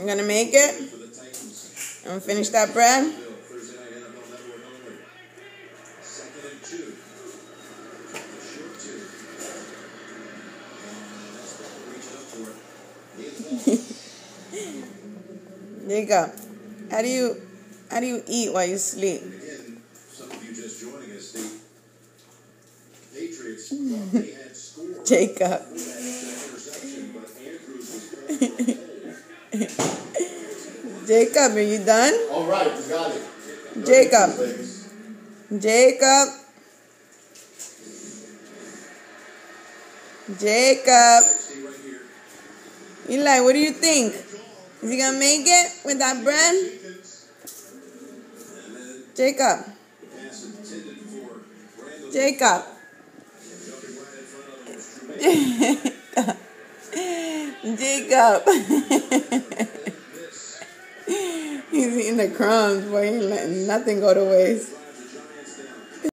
You gonna make it? I'm gonna finish that bread. Jacob, how do you how do you eat while you sleep? Again, some of you just joining us, the Patriots they had scored. Jacob. Jacob, are you done? All right, you got it. Jacob. Ladies. Jacob. Jacob. Stay right here. Eli, what do you think? Is he gonna make it with that bread? Jacob. the pass intended for Randall. Jacob. Jacob. Miss. He's eating the crumbs, boy. He ain't letting nothing go to waste.